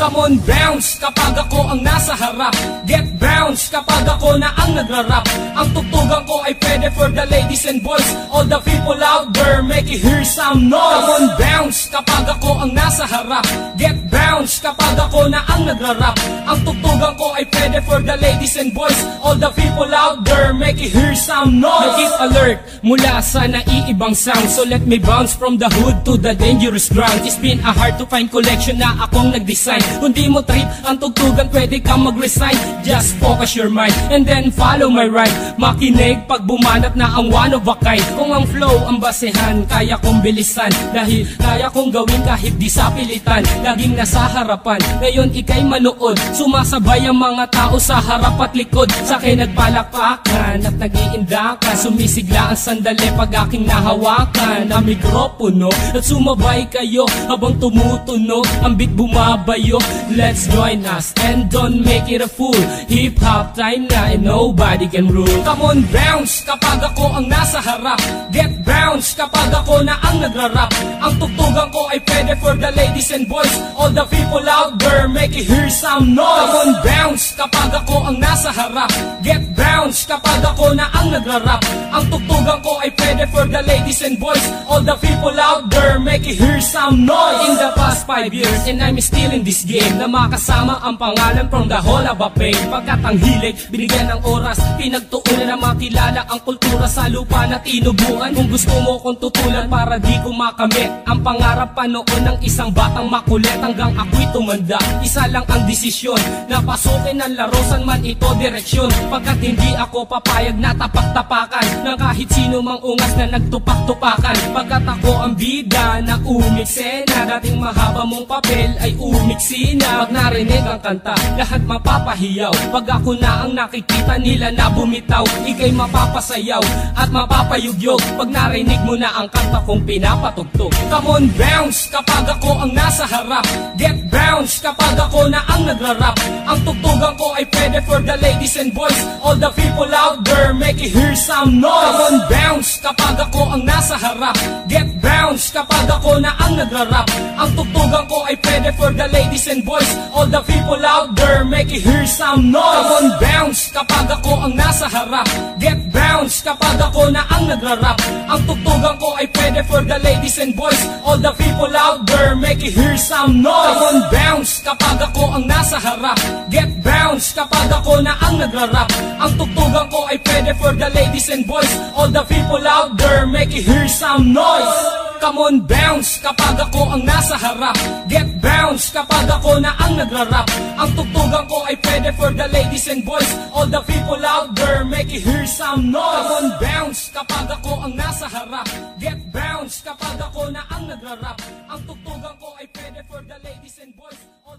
Come on, bounce. Kapag ako ang nasa harap Get bounce. Kapag ako na ang nagrarap Ang tugtugan ko ay pwede for the ladies and boys. All the people out there, make it hear some noise. Come on, bounce kapag ako ang nasa harap. Get bounce kapag ako na ang nagrarap. Ang tugtugan ko ay pwede for the ladies and boys. All the people out there, make it hear some noise. Make it alert mula sa naiibang sound. So let me bounce from the hood to the dangerous ground. It's been a hard to find collection na akong nag-design. Kung di mo trip ang tugtugan, pwede kang mag-resign. Just focus your mind and then follow my ride. Makinig pag bumanat na ang one of a kind. Kung ang flow ang basehan, kaya kong bilisan. Dahil kaya kong gawin kahit di sa pilitan Laging nasa harapan, ngayon ikay manood Sumasabay ang mga tao sa harap at likod. Sa akin nagpalakpakan at nag-iindakan Sumisigla ang sandali pag aking nahawakan. Na mikropono at sumabay kayo Habang tumutunog ang beat bumabayo. Let's join us and don't make it a fool. Hip hop time na and nobody can rule. Come on bounce kapag ako ang nasa harap. Get bounce kapag ako na ang nagrarap. Ang tugtugan ko ay pwede for the ladies and boys. All the people make it hear some noise. Come on bounce kapag ako ang nasa harap. Get bounce kapag ako na ang nagrarap. Ang tugtugan ko ay pwede for the ladies and boys. All the people out there make it hear some noise. In the past five years and I'm still in this game. Na makasama ang pangalan from the whole of a pain Pagkat ang binigyan ng oras. Pinagtuunan na makilala ang kultura sa lupa na tinubuan. Kung gusto mo kong tutulan para di ko makamit Ang pangarap pa noon ng isang batang makulit Hanggang ako'y tumanda Isa lang ang desisyon. Na pasukin ang larosan man ito direksyon. Pagkat hindi ako papayag na tapak-tapakan Ng kahit sino mang ungas na nagtupak-tupakan. Pagkat ako ang bida na umiksena Dating mahaba mong papel ay umiksi na. Pag narinig ang kanta, lahat mapapahiyaw. Pag ako na ang nakikita nila na bumitaw Ika'y mapapasayaw at mapapayugyog. Pag narinig mo na ang kanta kong pinapatugtog. Come on bounce kapag ako ang nasa harap. Get bounce kapag ako na ang nagrarap. Ang tugtugan ko ay pwede for the ladies and boys. All the people out there make it hear some noise. Come on bounce kapag ako ang nasa harap. Get bounce kapag ako na ang nagrarap Ang tugtugan ko ay pwede for the ladies and boys. All the people out there make it hear some noise. Come on bounce kapag ako ang nasa harap. Get bounce kapag ako na ang nagrarap Ang tugtugan ko ay pwede for the ladies and boys. All the people out there make it hear some noise. Come on bounce kapag ako ang nasa harap. Get bounce kapag ako na ang nagrarap Ang tugtugan ko ay pwede for the ladies and boys. All the people out there make it hear some noise Come on, bounce. Kapag ako ang nasa harap Get bounce. Kapag ako na ang nagrarap Ang tugtugan ko ay pwede for the ladies and boys. All the people out there, make it hear some noise. Come on, bounce. Kapag ako ang nasa harap Get bounce. Kapag ako na ang nagrarap Ang tugtugan ko ay pwede for the ladies and boys. All